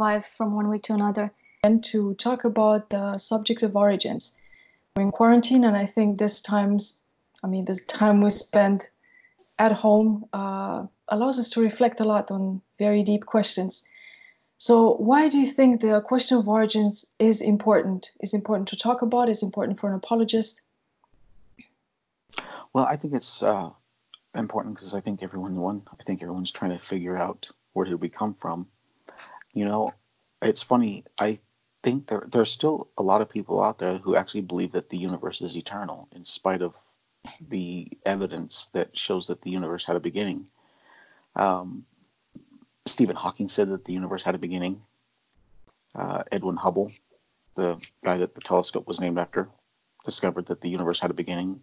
survive from one week to another. And to talk about the subject of origins. We're in quarantine, and I think this times, I mean, the time we spend at home uh, allows us to reflect a lot on very deep questions. So, why do you think the question of origins is important? Is important to talk about? Is important for an apologist? Well, I think it's uh, important because I think everyone, one, I think everyone's trying to figure out where did we come from. You know, it's funny. I think there there's still a lot of people out there who actually believe that the universe is eternal, in spite of the evidence that shows that the universe had a beginning. Um, Stephen Hawking said that the universe had a beginning. Uh, Edwin Hubble, the guy that the telescope was named after, discovered that the universe had a beginning.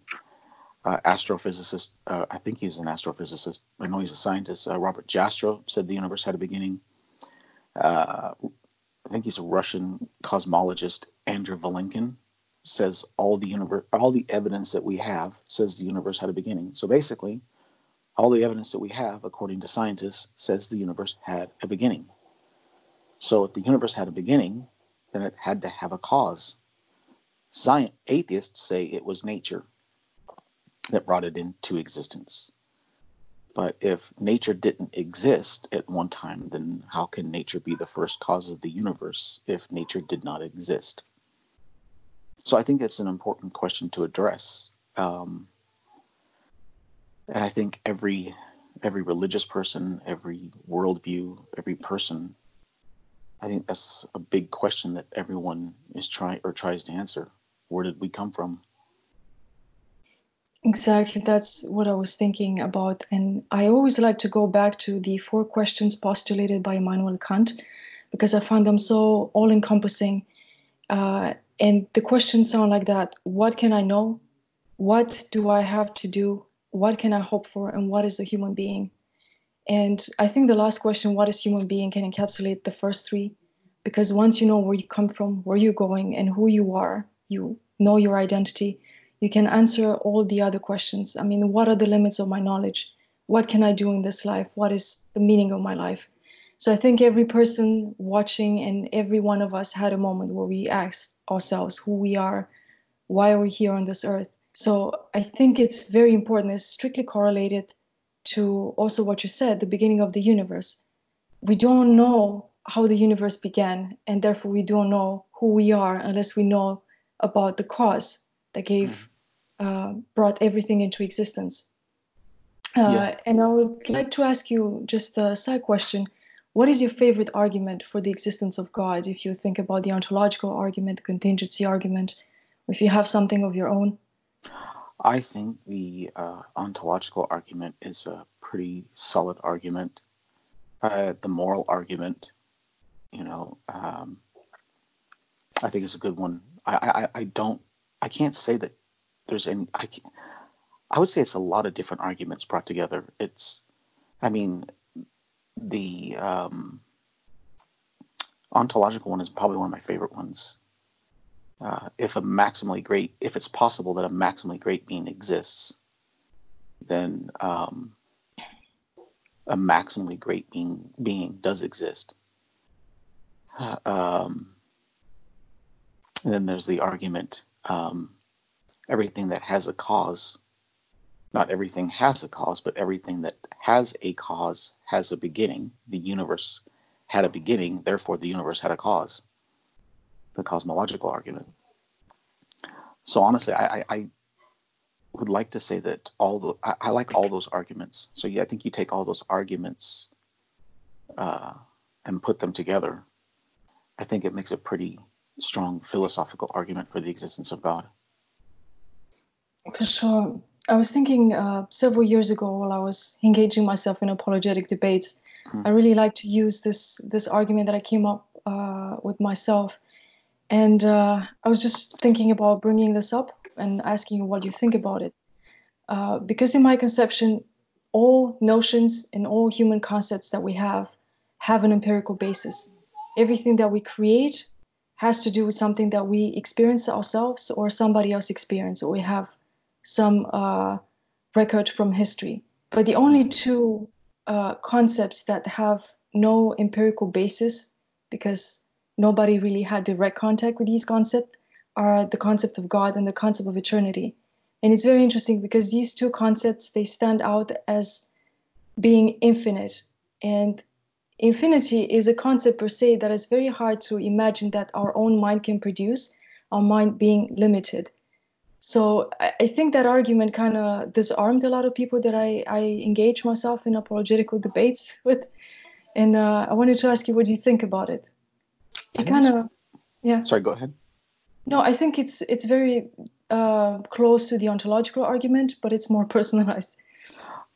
Uh, astrophysicist, uh, I think he's an astrophysicist. I know he's a scientist. Uh, Robert Jastrow said the universe had a beginning. Uh, I think he's a Russian cosmologist. Andrew Vilenkin says all the universe, all the evidence that we have says the universe had a beginning. So basically, all the evidence that we have, according to scientists, says the universe had a beginning. So if the universe had a beginning, then it had to have a cause. Science, atheists say it was nature that brought it into existence. But if nature didn't exist at one time, then how can nature be the first cause of the universe if nature did not exist? So I think that's an important question to address. Um, and I think every every religious person, every worldview, every person, I think that's a big question that everyone is trying or tries to answer. Where did we come from? Exactly, that's what I was thinking about. And I always like to go back to the four questions postulated by Immanuel Kant because I find them so all encompassing. Uh, and the questions sound like that What can I know? What do I have to do? what can I hope for and what is a human being? And I think the last question, what is human being, can encapsulate the first three. Because once you know where you come from, where you're going, and who you are, you know your identity, you can answer all the other questions. I mean, what are the limits of my knowledge? What can I do in this life? What is the meaning of my life? So I think every person watching and every one of us had a moment where we asked ourselves who we are, why are we here on this earth? So I think it's very important. It's strictly correlated to also what you said, the beginning of the universe. We don't know how the universe began, and therefore we don't know who we are unless we know about the cause that gave, mm. Uh, brought everything into existence. Uh, yeah. And I would like to ask you just a side question. What is your favorite argument for the existence of God? If you think about the ontological argument, the contingency argument, if you have something of your own? I think the uh, ontological argument is a pretty solid argument. Uh, the moral argument, you know, um, I think is a good one. I, I, I don't, I can't say that there's any, I, I would say it's a lot of different arguments brought together. It's, I mean, the um, ontological one is probably one of my favorite ones uh, if a maximally great, if it's possible that a maximally great being exists, then um, a maximally great being being does exist. Uh, um, and then there's the argument: um, everything that has a cause, not everything has a cause, but everything that has a cause has a beginning. The universe had a beginning, therefore the universe had a cause the cosmological argument. So honestly, I, I, would like to say that all the I, I, like all those arguments. So yeah, I think you take all those arguments uh, and put them together. I think it makes a pretty strong philosophical argument for the existence of God. For sure. I was thinking uh, several years ago while I was engaging myself in apologetic debates, mm-hmm. I really like to use this this argument that I came up uh, with myself and uh, I was just thinking about bringing this up and asking you what you think about it. Uh, because in my conception, all notions and all human concepts that we have have an empirical basis. Everything that we create has to do with something that we experience ourselves or somebody else experienced, or we have some uh, record from history. But the only two uh, concepts that have no empirical basis because nobody really had direct contact with these concepts are the concept of God and the concept of eternity. And it's very interesting because these two concepts they stand out as being infinite. And infinity is a concept per se that is very hard to imagine that our own mind can produce, our mind being limited. So I think that argument kind of disarmed a lot of people that I, I engage myself in apologetical debates with. And uh, I wanted to ask you what do you think about it? It kind of, yeah. Sorry, go ahead. No, I think it's it's very uh, close to the ontological argument, but it's more personalized.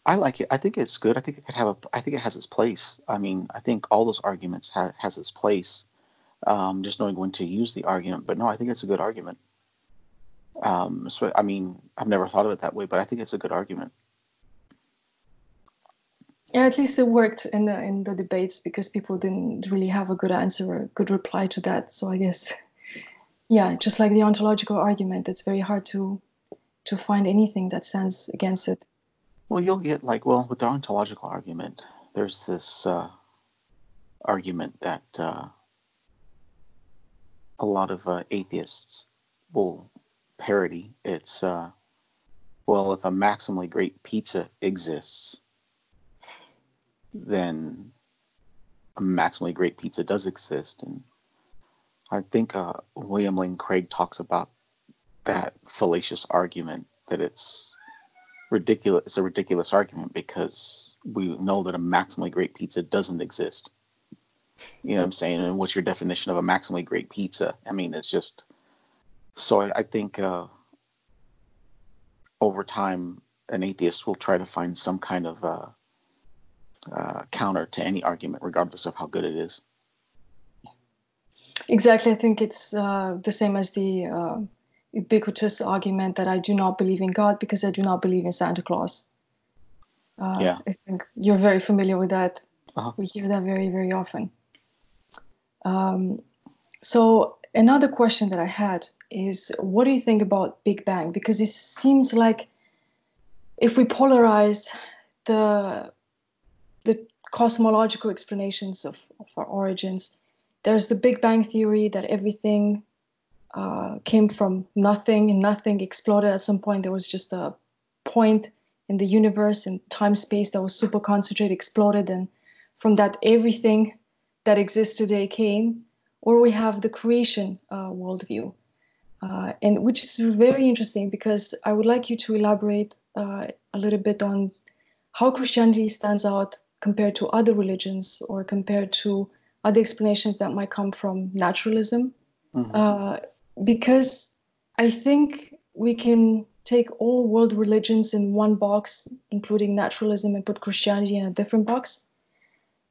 I like it. I think it's good. I think it could have a. I think it has its place. I mean, I think all those arguments ha- has its place. Um, just knowing when to use the argument, but no, I think it's a good argument. Um, so I mean, I've never thought of it that way, but I think it's a good argument. Yeah, at least it worked in the in the debates because people didn't really have a good answer or a good reply to that. So I guess yeah, just like the ontological argument, it's very hard to to find anything that stands against it. Well, you'll get like well with the ontological argument, there's this uh, argument that uh, a lot of uh, atheists will parody. It's uh, well, if a maximally great pizza exists, then a maximally great pizza does exist, and I think uh, William Lane Craig talks about that fallacious argument that it's ridiculous. It's a ridiculous argument because we know that a maximally great pizza doesn't exist. You know what I'm saying? And what's your definition of a maximally great pizza? I mean, it's just so. I, I think uh, over time, an atheist will try to find some kind of uh, uh, counter to any argument, regardless of how good it is. Exactly. I think it's uh, the same as the uh, ubiquitous argument that I do not believe in God because I do not believe in Santa Claus. Uh, yeah. I think you're very familiar with that. Uh-huh. We hear that very, very often. Um, so, another question that I had is what do you think about Big Bang? Because it seems like if we polarize the the cosmological explanations of, of our origins, there's the Big Bang theory that everything uh, came from nothing and nothing exploded at some point. There was just a point in the universe and time space that was super concentrated, exploded, and from that, everything that exists today came. Or we have the creation uh, worldview, uh, and which is very interesting because I would like you to elaborate uh, a little bit on how Christianity stands out compared to other religions or compared to other explanations that might come from naturalism. Mm-hmm. Uh, because I think we can take all world religions in one box, including naturalism, and put Christianity in a different box.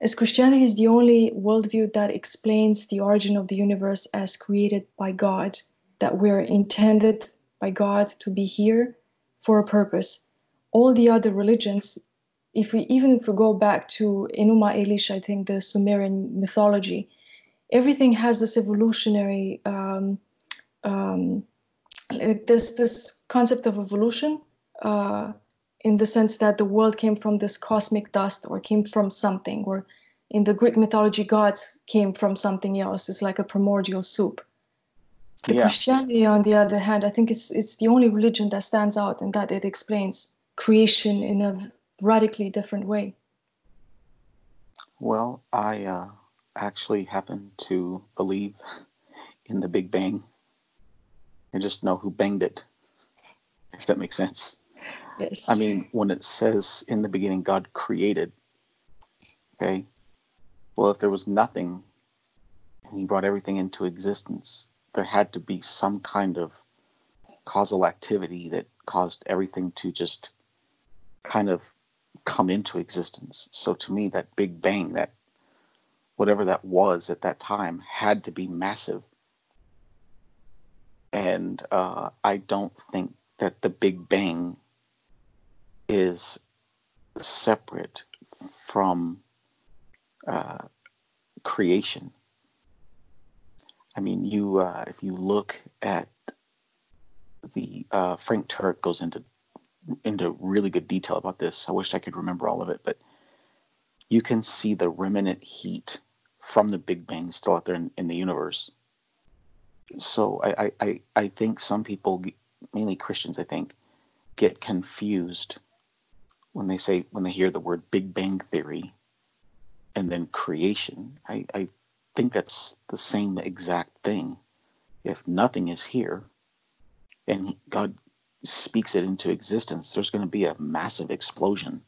As Christianity is the only worldview that explains the origin of the universe as created by God, that we're intended by God to be here for a purpose. All the other religions if we even if we go back to Enuma Elish, I think the Sumerian mythology, everything has this evolutionary um, um, this this concept of evolution uh, in the sense that the world came from this cosmic dust or came from something, or in the Greek mythology, gods came from something else. It's like a primordial soup. The yeah. Christianity, on the other hand, I think it's it's the only religion that stands out in that it explains creation in a radically different way? Well, I uh, actually happen to believe in the Big Bang. I just know who banged it, if that makes sense. Yes. I mean, when it says in the beginning God created, okay, well, if there was nothing and he brought everything into existence, there had to be some kind of causal activity that caused everything to just kind of come into existence. So to me, that Big Bang, that whatever that was at that time, had to be massive. And uh, I don't think that the Big Bang is separate from uh, creation. I mean, you uh, if you look at the uh, Frank Turek goes into into really good detail about this. I wish I could remember all of it, but you can see the remnant heat from the Big Bang still out there in, in the universe. So I, I, I think some people, mainly Christians, I think, get confused when they say when they hear the word Big Bang Theory and then creation. I, I think that's the same exact thing. If nothing is here and God speaks it into existence, there's going to be a massive explosion.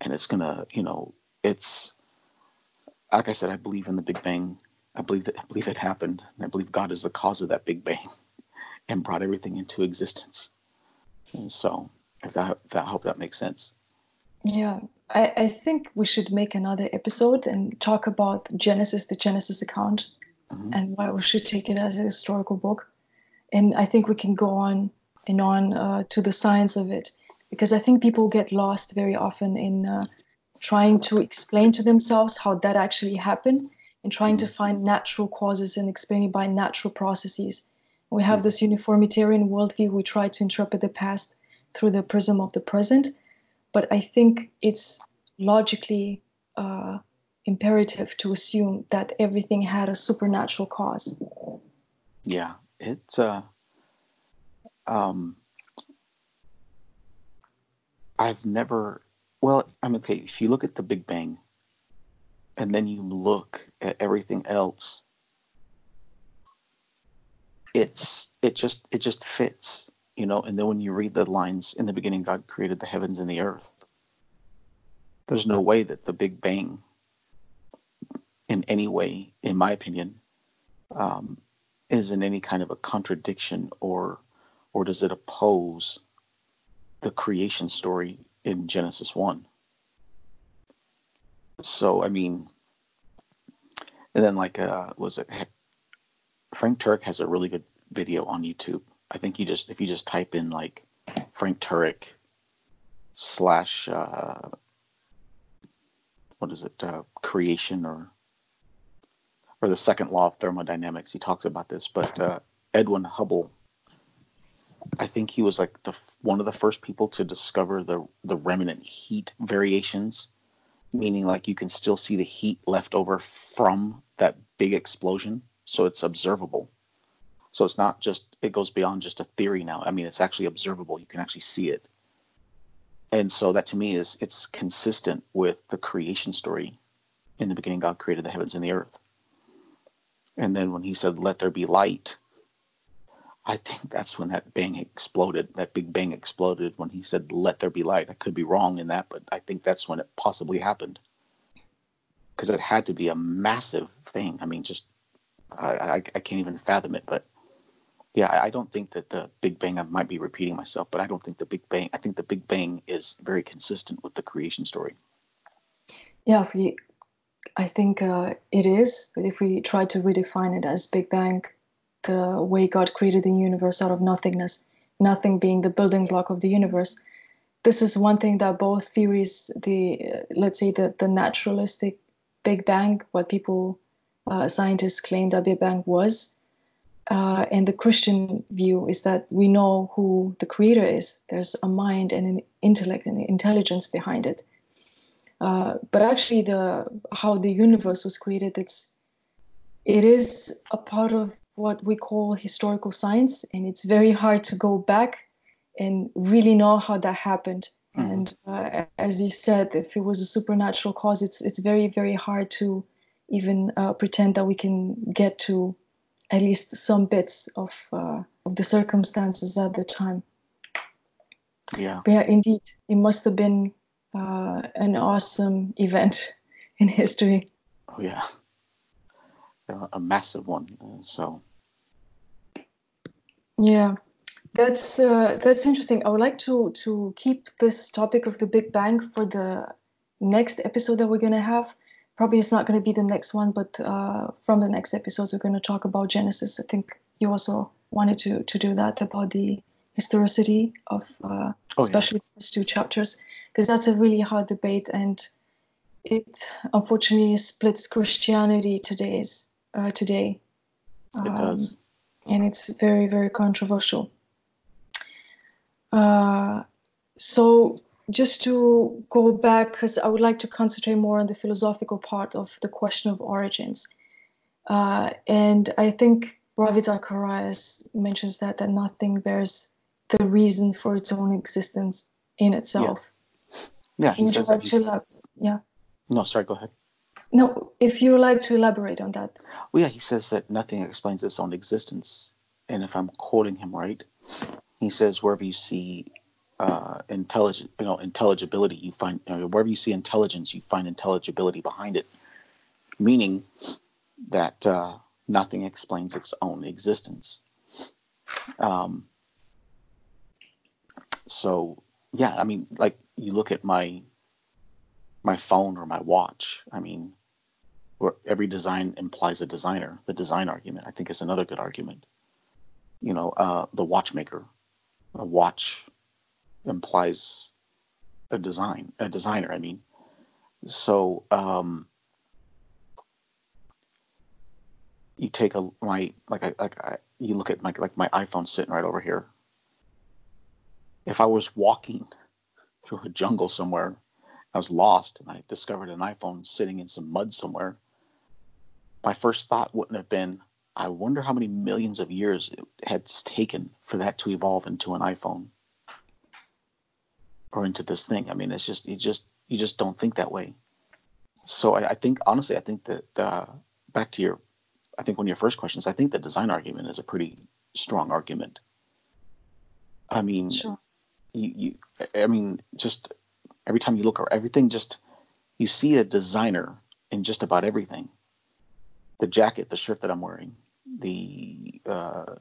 And it's going to, you know, it's like I said, I believe in the Big Bang. I believe that I believe it happened, and I believe God is the cause of that Big Bang, and brought everything into existence. And so, if that, that I hope that makes sense. Yeah, I, I think we should make another episode and talk about Genesis, the Genesis account, mm-hmm. and why we should take it as a historical book. And I think we can go on and on uh, to the science of it, because I think people get lost very often in uh, trying to explain to themselves how that actually happened and trying to mm-hmm. find natural causes and explaining by natural processes. We have mm-hmm. this uniformitarian worldview. We try to interpret the past through the prism of the present, but I think it's logically uh, imperative to assume that everything had a supernatural cause. Yeah, it's uh, um, I've never well, I'm okay. If you look at the Big Bang and then you look at everything else, it's it just it just fits, you know. And then when you read the lines in the beginning, God created the heavens and the earth. There's no way that the Big Bang, in any way, in my opinion, um, is in any kind of a contradiction or or does it oppose the creation story in Genesis 1. So, I mean, and then like, uh, was it Frank Turek has a really good video on YouTube. I think you just, if you just type in like Frank Turek slash, uh, what is it, uh, creation or, or the second law of thermodynamics, he talks about this, but uh, Edwin Hubble I think he was like the one of the first people to discover the the remnant heat variations, meaning like you can still see the heat left over from that big explosion, so it's observable. So it's not just it goes beyond just a theory now. I mean, it's actually observable. You can actually see it. And so that to me is it's consistent with the creation story. In the beginning, God created the heavens and the earth. And then when he said, "Let there be light," I think that's when that bang exploded. That big bang exploded when he said, "Let there be light." I could be wrong in that, but I think that's when it possibly happened because it had to be a massive thing. I mean, just I, I, I can't even fathom it. But yeah, I, don't think that the Big Bang. I might be repeating myself, but I don't think the Big Bang. I think the Big Bang is very consistent with the creation story. Yeah, we, I think uh, it is. But if we try to redefine it as Big Bang the way God created the universe out of nothingness, nothing being the building block of the universe. This is one thing that both theories, the let's say the, the naturalistic Big Bang, what people uh, scientists claim that Big Bang was, uh, and the Christian view is that we know who the creator is. There's a mind and an intellect and intelligence behind it. Uh, but actually, the how the universe was created, it's it is a part of what we call historical science, and it's very hard to go back and really know how that happened. Mm-hmm. And uh, as you said, if it was a supernatural cause, it's it's very very hard to even uh, pretend that we can get to at least some bits of uh, of the circumstances at the time. Yeah. But yeah, indeed, it must have been uh, an awesome event in history. Oh yeah a massive one. So yeah, that's uh, that's interesting. I would like to to keep this topic of the Big Bang for the next episode that we're gonna have. Probably it's not going to be the next one, but uh, from the next episodes we're going to talk about Genesis. I think you also wanted to to do that about the historicity of uh, oh, especially yeah. the first two chapters because that's a really hard debate and it unfortunately splits Christianity today's uh, today. It um, does. And it's very, very controversial. Uh, so just to go back, because I would like to concentrate more on the philosophical part of the question of origins. Uh, and I think Ravi Zacharias mentions that that nothing bears the reason for its own existence in itself. Yeah, yeah he says that. Elab- yeah. No, sorry. Go ahead. No, if you would like to elaborate on that. Well, yeah, he says that nothing explains its own existence, and if I'm quoting him right, he says wherever you see uh, intelligent, you know, intelligibility, you find you know, wherever you see intelligence, you find intelligibility behind it, meaning that uh, nothing explains its own existence. Um, so yeah, I mean, like you look at my my phone or my watch. I mean, where every design implies a designer. The design argument, I think, is another good argument. You know, uh, the watchmaker, a watch implies a design, a designer. I mean, so um, you take a my like I like I, you look at my like my iPhone sitting right over here. If I was walking through a jungle somewhere, I was lost and I discovered an iPhone sitting in some mud somewhere. My first thought wouldn't have been, I wonder how many millions of years it had taken for that to evolve into an iPhone or into this thing. I mean, it's just you just you just don't think that way. So I, I think honestly, I think that uh, back to your I think one of your first questions, I think the design argument is a pretty strong argument. I mean, sure. you, you, I mean, just every time you look at everything, just you see a designer in just about everything. The jacket, the shirt that I'm wearing, the uh,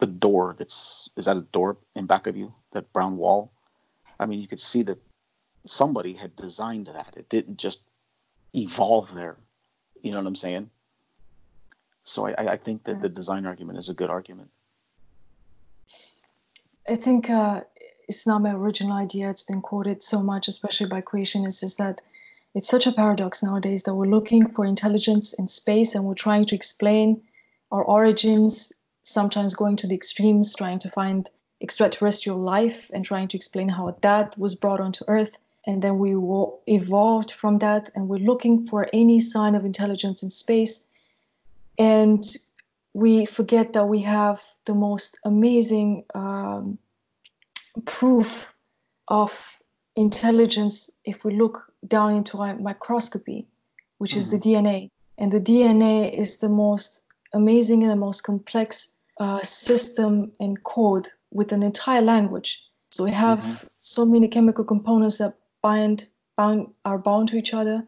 the door that's is that a door in back of you, that brown wall. I mean, you could see that somebody had designed that. It didn't just evolve there. You know what I'm saying? So I, I think that the design argument is a good argument. I think uh, it's not my original idea. It's been quoted so much, especially by creationists, is that it's such a paradox nowadays that we're looking for intelligence in space and we're trying to explain our origins, sometimes going to the extremes, trying to find extraterrestrial life and trying to explain how that was brought onto Earth and then we evolved from that and we're looking for any sign of intelligence in space and we forget that we have the most amazing um, proof of intelligence if we look down into a microscopy which mm-hmm. is the mm-hmm. dna and the dna is the most amazing and the most complex uh, system and code with an entire language so we have mm-hmm. so many chemical components that bind, bound, are bound to each other,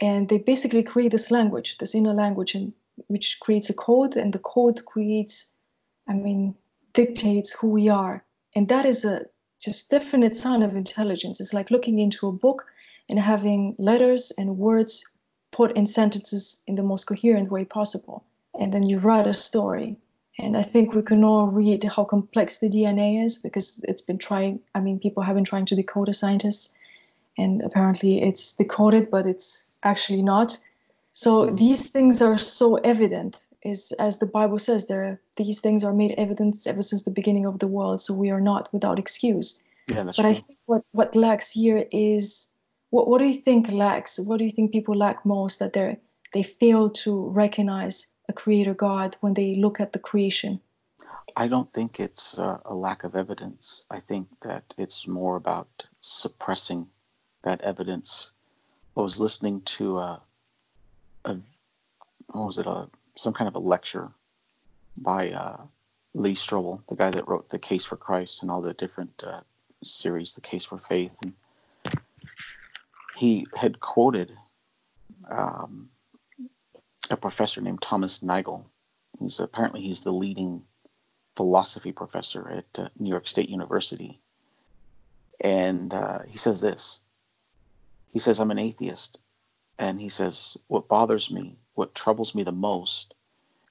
and they basically create this language, this inner language, and which creates a code, and the code creates, I mean, dictates who we are, and that is a just definite sign of intelligence. It's like looking into a book and having letters and words put in sentences in the most coherent way possible, and then you write a story. And I think we can all read how complex the DNA is because it's been trying, I mean, people have been trying to decode as scientists and apparently it's decoded, but it's actually not. So these things are so evident, is as the Bible says, there are, these things are made evident ever since the beginning of the world. So we are not without excuse. Yeah, that's but true. I think what what lacks here is what what do you think lacks? What do you think people lack most that they they fail to recognize a creator God when they look at the creation? I don't think it's uh, a lack of evidence. I think that it's more about suppressing that evidence. I was listening to a, a what was it, a some kind of a lecture by uh, Lee Strobel, the guy that wrote The Case for Christ and all the different uh, series, The Case for Faith. And he had quoted um, a professor named Thomas Nagel. He's apparently he's the leading philosophy professor at uh, New York State University, and uh, he says this: he says, I'm an atheist. And he says, What bothers me, what troubles me the most,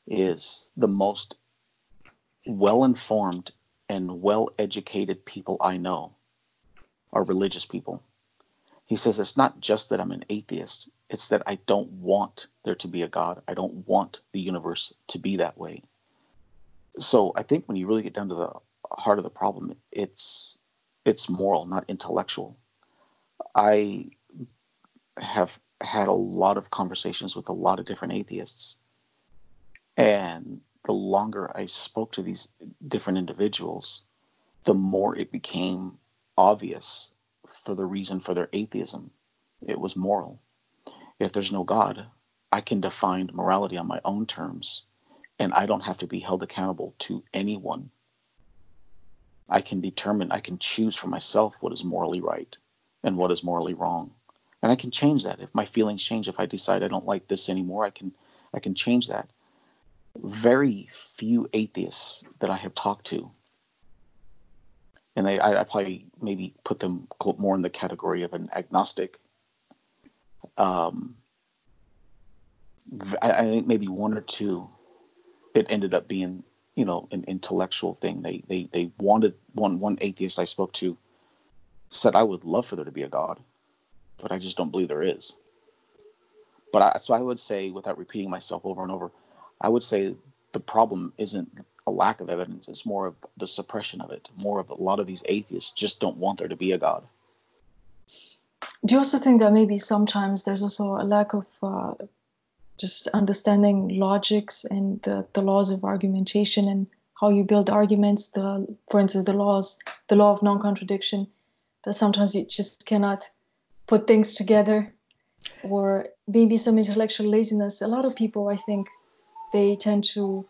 is the most well informed and well educated people I know are religious people. He says, It's not just that I'm an atheist, it's that I don't want there to be a God. I don't want the universe to be that way. So I think when you really get down to the heart of the problem, it's it's moral, not intellectual. I have had a lot of conversations with a lot of different atheists. And the longer I spoke to these different individuals, the more it became obvious for the reason for their atheism. It was moral. If there's no God, I can define morality on my own terms, and I don't have to be held accountable to anyone. I can determine, I can choose for myself what is morally right and what is morally wrong. And I can change that. If my feelings change, if I decide I don't like this anymore, I can I can change that. Very few atheists that I have talked to and they, I, I probably maybe put them more in the category of an agnostic. Um, I, I think maybe one or two, it ended up being you know an intellectual thing. They they they wanted one one atheist I spoke to said I would love for there to be a God, but I just don't believe there is. But I, so I would say, without repeating myself over and over, I would say the problem isn't a lack of evidence. It's more of the suppression of it. More of a lot of these atheists just don't want there to be a God. Do you also think that maybe sometimes there's also a lack of uh, just understanding logics and the, the laws of argumentation and how you build arguments? The, for instance, the laws, the law of non-contradiction. That sometimes you just cannot put things together, or maybe some intellectual laziness. A lot of people, I think, they tend to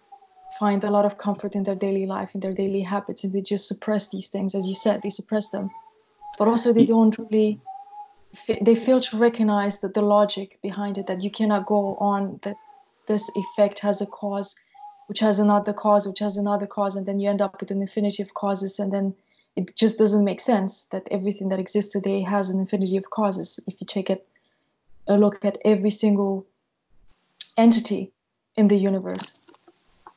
find a lot of comfort in their daily life, in their daily habits, and they just suppress these things. As you said, they suppress them. But also, they don't really, they fail to recognize that the logic behind it, that you cannot go on, that this effect has a cause, which has another cause, which has another cause, and then you end up with an infinity of causes, and then it just doesn't make sense that everything that exists today has an infinity of causes. If you take it, a look at every single entity in the universe,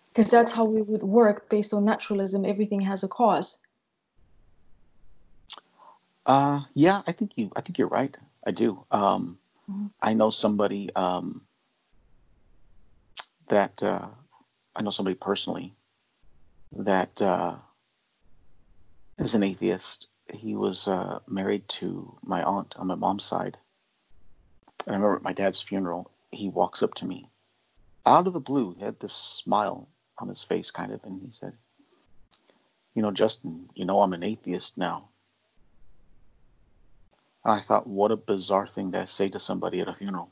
because that's how we would work based on naturalism everything has a cause uh yeah i think you i think you're right. I do. Um mm-hmm. i know somebody um that uh i know somebody personally that uh is an atheist. He was uh married to my aunt on my mom's side. And i remember at my dad's funeral he walks up to me out of the blue. He had this smile on his face, kind of, and he said, You know, Justin, you know, I'm an atheist now. And I thought, what a bizarre thing to say to somebody at a funeral.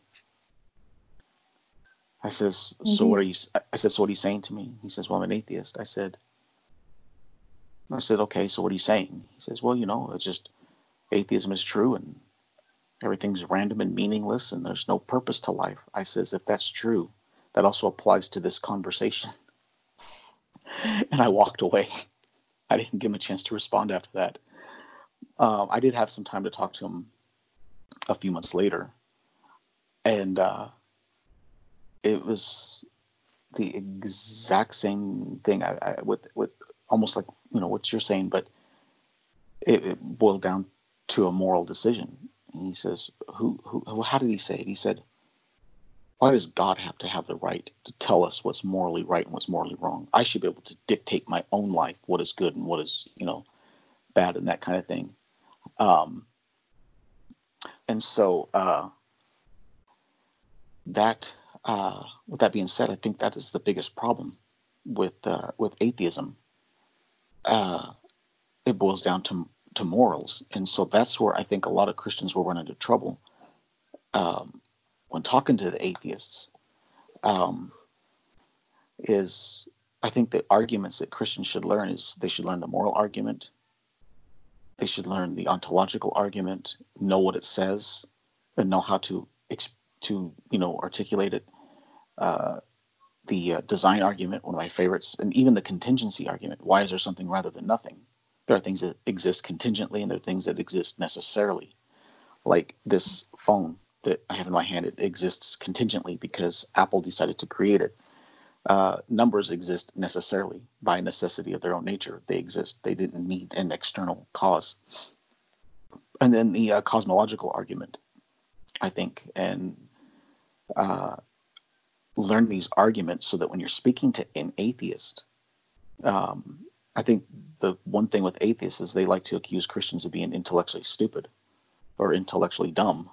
I says, mm-hmm. so what are you? I said, so what are you saying to me? He says, well, I'm an atheist. I said, I said, okay, so what are you saying? He says, well, you know, it's just atheism is true and everything's random and meaningless and there's no purpose to life. I says, if that's true, that also applies to this conversation. and I walked away. I didn't give him a chance to respond after that. Um, I did have some time to talk to him a few months later, and uh, it was the exact same thing. I, I, with with almost like you know what you're saying, but it, it boiled down to a moral decision. And he says, "Who who? How did he say it?" He said, why does God have to have the right to tell us what's morally right and what's morally wrong? I should be able to dictate my own life, what is good and what is, you know, bad and that kind of thing. Um, and so uh, that, uh, with that being said, I think that is the biggest problem with uh, with atheism. Uh, it boils down to to morals, and so that's where I think a lot of Christians will run into trouble. Um, when talking to the atheists um, is I think the arguments that Christians should learn is they should learn the moral argument, they should learn the ontological argument, know what it says, and know how to to you know articulate it. Uh, the uh, design argument, one of my favorites, and even the contingency argument. Why is there something rather than nothing? There are things that exist contingently, and there are things that exist necessarily, like this phone that I have in my hand, it exists contingently because Apple decided to create it. Uh, numbers exist necessarily by necessity of their own nature. They exist. They didn't need an external cause. And then the uh, cosmological argument, I think, and uh, learn these arguments so that when you're speaking to an atheist, um, I think the one thing with atheists is they like to accuse Christians of being intellectually stupid or intellectually dumb.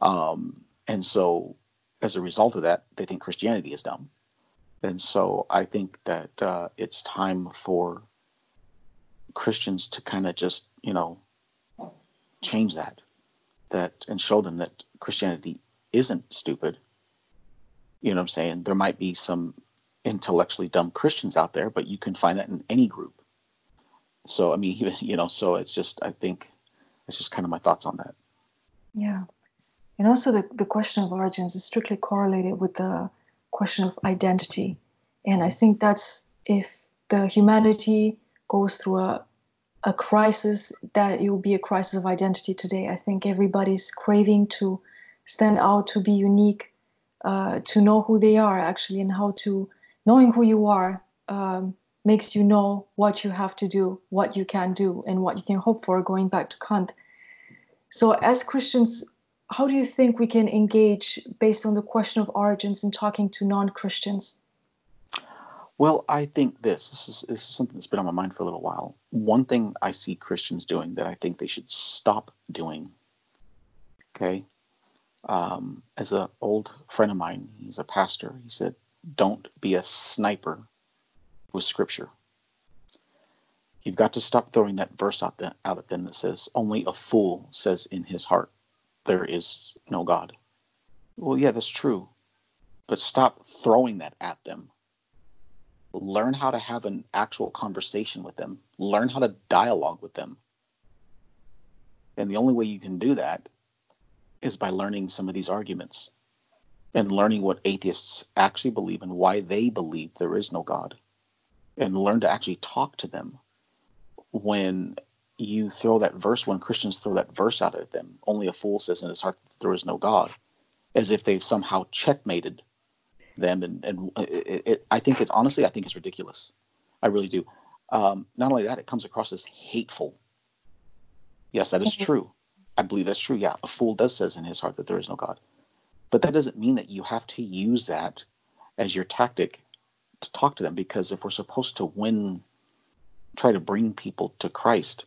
Um, and so as a result of that, they think Christianity is dumb. And so I think that uh, it's time for Christians to kind of just, you know, change that, that and show them that Christianity isn't stupid. You know what I'm saying? There might be some intellectually dumb Christians out there, but you can find that in any group. So I mean, you know, so it's just I think it's just kind of my thoughts on that. Yeah. And also the, the question of origins is strictly correlated with the question of identity. And I think that's if the humanity goes through a, a crisis, that it will be a crisis of identity today. I think everybody's craving to stand out, to be unique, uh, to know who they are actually, and how to knowing who you are um, makes you know what you have to do, what you can do, and what you can hope for. Going back to Kant. So, as Christians, how do you think we can engage based on the question of origins in talking to non-Christians? Well, I think this this is this is something that's been on my mind for a little while. One thing I see Christians doing that I think they should stop doing. Okay, um, as an old friend of mine, he's a pastor. He said, "Don't be a sniper with Scripture." You've got to stop throwing that verse out, the, out at them that says, "Only a fool says in his heart." There is no God. Well, yeah, that's true. But stop throwing that at them. Learn how to have an actual conversation with them. Learn how to dialogue with them. And the only way you can do that is by learning some of these arguments and learning what atheists actually believe and why they believe there is no God. And learn to actually talk to them when you throw that verse when Christians throw that verse out at them, only a fool says in his heart that there is no God, as if they've somehow checkmated them. And, and it, it, I think it's honestly, I think it's ridiculous. I really do. Um, not only that, it comes across as hateful. Yes, that is true. I believe that's true. Yeah, a fool does says in his heart that there is no God, but that doesn't mean that you have to use that as your tactic to talk to them. Because if we're supposed to win, try to bring people to Christ,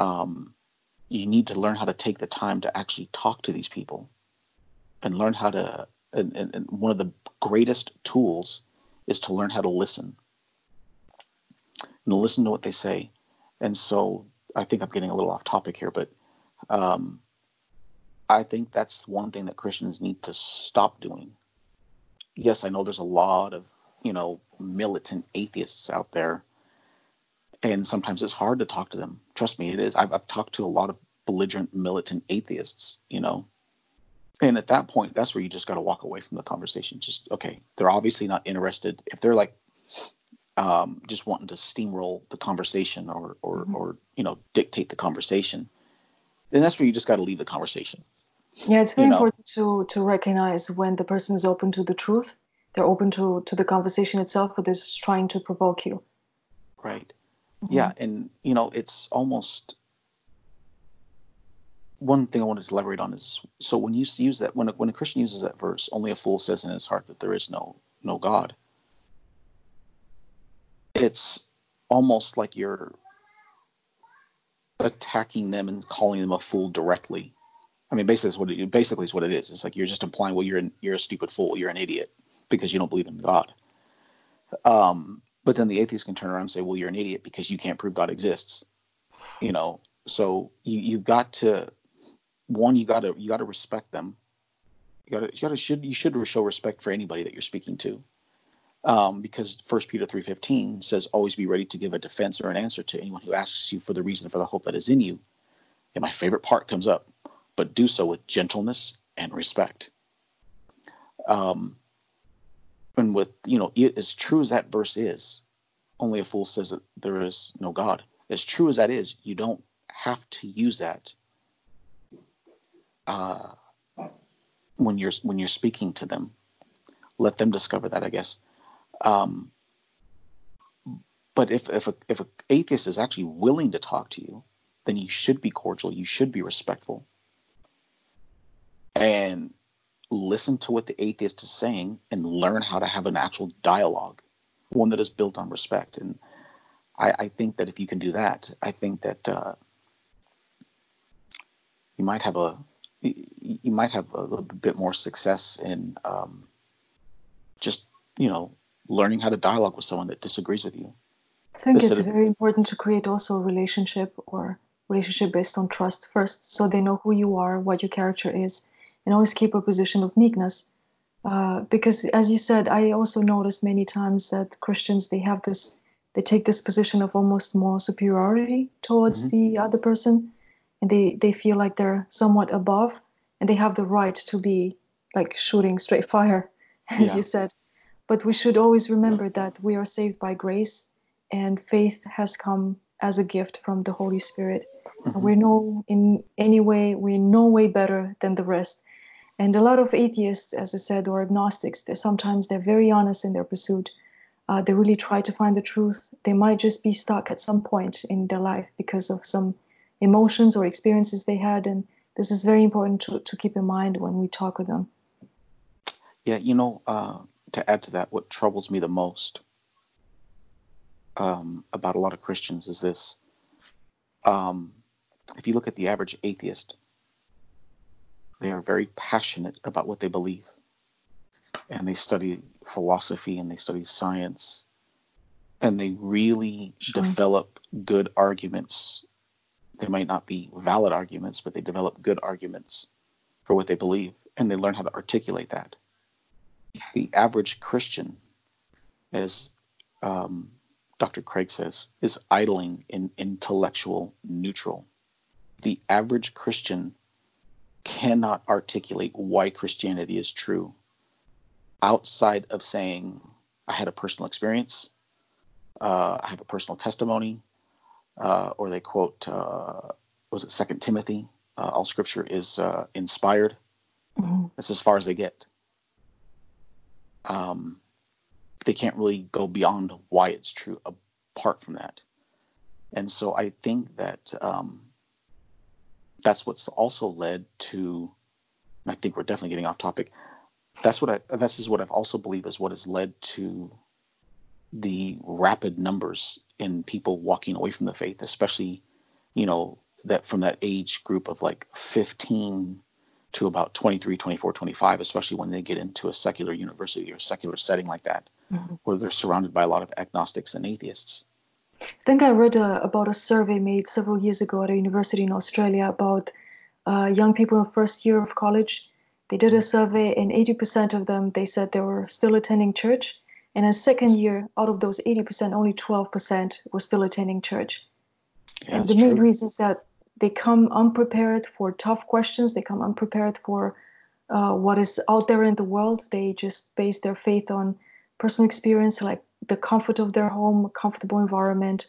um, you need to learn how to take the time to actually talk to these people and learn how to and, and, and, one of the greatest tools is to learn how to listen and listen to what they say. And so i think i'm getting a little off topic here but um, i think that's one thing that christians need to stop doing. Yes i know there's a lot of you know militant atheists out there and sometimes it's hard to talk to them. Trust me, it is. I've, I've talked to a lot of belligerent, militant atheists, you know, and at that point, that's where you just got to walk away from the conversation. Just okay, they're obviously not interested. If they're like um, just wanting to steamroll the conversation or or mm-hmm. or you know dictate the conversation, then that's where you just got to leave the conversation. Yeah, it's very you know? important to to recognize when the person is open to the truth. They're open to to the conversation itself, but they're just trying to provoke you. Right. Mm-hmm. Yeah, and you know, it's almost one thing I wanted to elaborate on is so when you use that when a, when a Christian uses that verse, only a fool says in his heart that there is no no God. It's almost like you're attacking them and calling them a fool directly. I mean, basically, is what it, basically is what it is. It's like you're just implying, well, you're an, you're a stupid fool, you're an idiot because you don't believe in God. Um, but then the atheist can turn around and say, well, you're an idiot because you can't prove God exists. You know, so you you've got to one, you gotta you gotta respect them. You gotta you gotta should you should show respect for anybody that you're speaking to. Um, because First Peter three fifteen says, "Always be ready to give a defense or an answer to anyone who asks you for the reason for the hope that is in you." And my favorite part comes up, but do so with gentleness and respect. Um, with you know as true as that verse is only a fool says that there is no god. As true as that is you don't have to use that uh, when you're when you're speaking to them. Let them discover that i guess. Um, but if if a, if an atheist is actually willing to talk to you then you should be cordial you should be respectful. And listen to what the atheist is saying and learn how to have an actual dialogue, one that is built on respect. And I, I think that if you can do that, I think that uh, you might have a you might have a little bit more success in um, just you know learning how to dialogue with someone that disagrees with you. I think it's very important to create also a relationship or relationship based on trust first, so they know who you are, what your character is, and always keep a position of meekness. Uh, because as you said, I also noticed many times that Christians they have this they take this position of almost moral superiority towards mm-hmm. the other person, and they they feel like they're somewhat above, and they have the right to be like shooting straight fire, as yeah. you said. But we should always remember that we are saved by grace, and faith has come as a gift from the Holy Spirit. Mm-hmm. We're no in any way we're no way better than the rest. And a lot of atheists, as I said, or agnostics, they sometimes they're very honest in their pursuit. Uh, they really try to find the truth. They might just be stuck at some point in their life because of some emotions or experiences they had, and this is very important to, to keep in mind when we talk with them. Yeah, you know, uh, to add to that, what troubles me the most um, about a lot of Christians is this. Um, if you look at the average atheist, they are very passionate about what they believe. And they study philosophy and they study science. And they really sure. develop good arguments. They might not be valid arguments, but they develop good arguments for what they believe. And they learn how to articulate that. The average Christian, as um, Dr. Craig says, is idling in intellectual neutral. The average Christian cannot articulate why Christianity is true outside of saying, I had a personal experience, uh, I have a personal testimony, uh, or they quote, uh, was it Second Timothy? Uh, all scripture is uh, inspired. Mm-hmm. That's as far as they get. Um, they can't really go beyond why it's true apart from that. And so I think that um, that's what's also led to. I think we're definitely getting off topic. That's what I. This is what I've also believe is what has led to the rapid numbers in people walking away from the faith, especially, you know, that from that age group of like 15 to about 23, 24, 25, especially when they get into a secular university or secular setting like that, mm-hmm. where they're surrounded by a lot of agnostics and atheists. I think I read uh, about a survey made several years ago at a university in Australia about uh, young people in first year of college. They did a survey, and 80% of them they said they were still attending church. And in second year, out of those 80%, only 12% were still attending church. Yeah, and the main reason is that they come unprepared for tough questions. They come unprepared for uh, what is out there in the world. They just base their faith on personal experience, like the comfort of their home, a comfortable environment,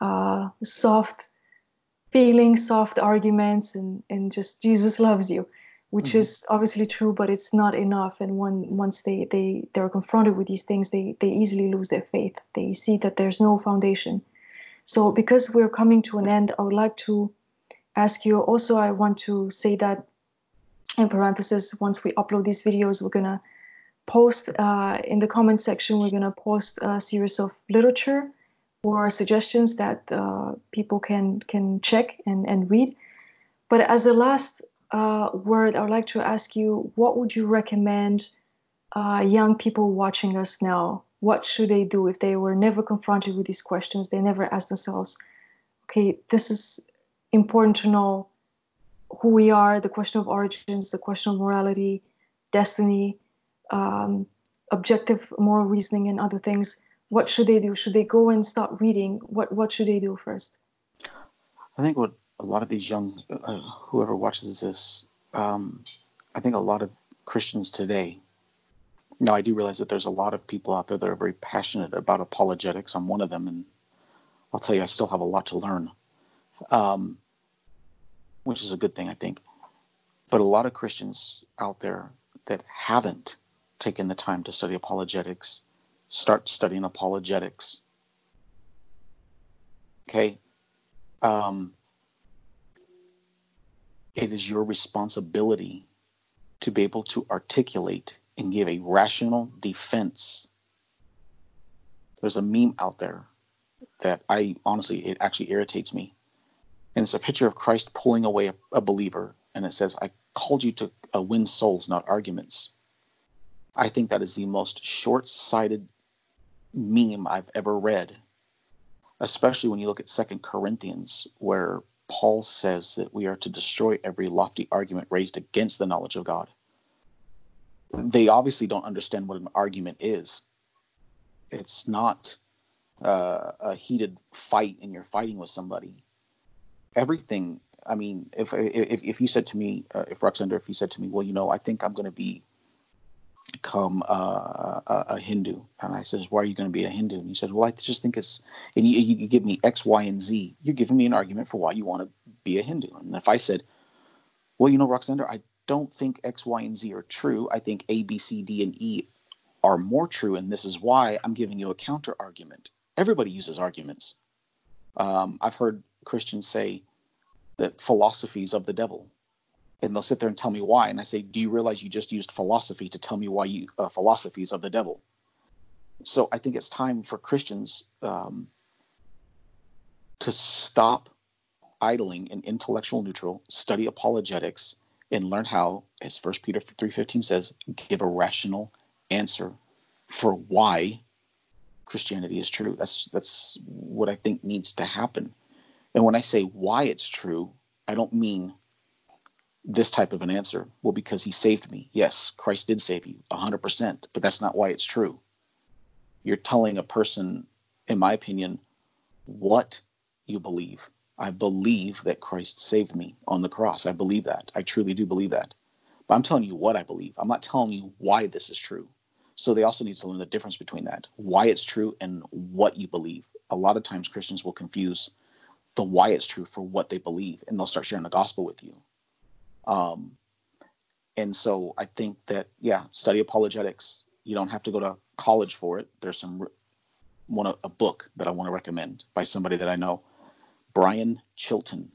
uh, soft feelings, soft arguments, and, and just Jesus loves you, which mm-hmm. is obviously true, but it's not enough. And when, once they, they, they're confronted with these things, they, they easily lose their faith. They see that there's no foundation. So because we're coming to an end, I would like to ask you also, I want to say that in parenthesis, once we upload these videos, we're going to post uh, in the comment section, we're going to post a series of literature or suggestions that uh, people can can check and, and read. But as a last uh, word, I would like to ask you, what would you recommend uh, young people watching us now? What should they do if they were never confronted with these questions? They never asked themselves, okay, this is important to know who we are, the question of origins, the question of morality, destiny, um, objective moral reasoning and other things what should they do? Should they go and start reading? What what should they do first? I think what a lot of these young uh, whoever watches this um, i think a lot of christians today now i do realize that there's a lot of people out there that are very passionate about apologetics. I'm one of them and i'll tell you i still have a lot to learn um, which is a good thing i think. But a lot of christians out there that haven't taken the time to study apologetics, start studying apologetics. Okay? Um, it is your responsibility to be able to articulate and give a rational defense. There's a meme out there that I honestly, it actually irritates me. And it's a picture of Christ pulling away a, a believer, and it says, I called you to uh, win souls, not arguments. I think that is the most short sighted meme I've ever read, especially when you look at Second Corinthians, where Paul says that we are to destroy every lofty argument raised against the knowledge of God. They obviously don't understand what an argument is. It's not uh, a heated fight and you're fighting with somebody. Everything. I mean, if if, if you said to me, uh, if Ruxandra, if you said to me, well, you know, I think I'm going to be become uh, a, a, Hindu. And I says, why are you going to be a Hindu? And he said, well, I just think it's, and you, you give me X, Y, and Z. You're giving me an argument for why you want to be a Hindu. And if I said, well, you know, Ruxandra, I don't think X, Y, and Z are true. I think A, B, C, D, and E are more true. And this is why I'm giving you a counter argument. Everybody uses arguments. Um, I've heard Christians say that philosophies of the devil and they'll sit there and tell me why. And i say do you realize you just used philosophy to tell me why you uh, philosophies of the devil? So i think it's time for christians um, to stop idling in intellectual neutral study apologetics and learn how as first peter 3.15 says give a rational answer for why christianity is true. That's that's what i think needs to happen. And when i say why it's true i don't mean this type of an answer? Well, because he saved me. Yes, Christ did save you 100%, but that's not why it's true. You're telling a person, in my opinion, what you believe. I believe that Christ saved me on the cross. I believe that. I truly do believe that. But I'm telling you what I believe. I'm not telling you why this is true. So they also need to learn the difference between that, why it's true and what you believe. A lot of times Christians will confuse the why it's true for what they believe, and they'll start sharing the gospel with you. Um, and so I think that yeah, study apologetics. You don't have to go to college for it. There's some one of a book that I want to recommend by somebody that I know, Brian Chilton.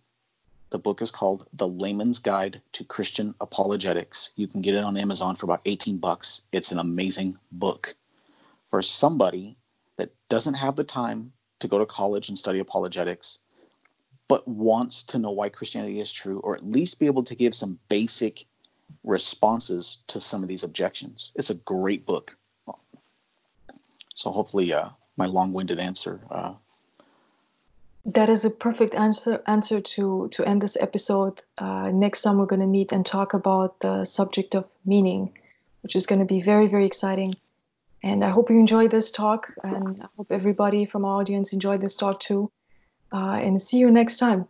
The book is called The Layman's Guide to Christian Apologetics. You can get it on Amazon for about 18 bucks. It's an amazing book for somebody that doesn't have the time to go to college and study apologetics but wants to know why Christianity is true, or at least be able to give some basic responses to some of these objections. It's a great book. So hopefully, uh, my long-winded answer. Uh, that is a perfect answer answer to to end this episode. Uh, next time we're going to meet and talk about the subject of meaning, which is going to be very very exciting. And I hope you enjoyed this talk, and I hope everybody from our audience enjoyed this talk too uh, and see you next time.